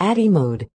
Addy mode.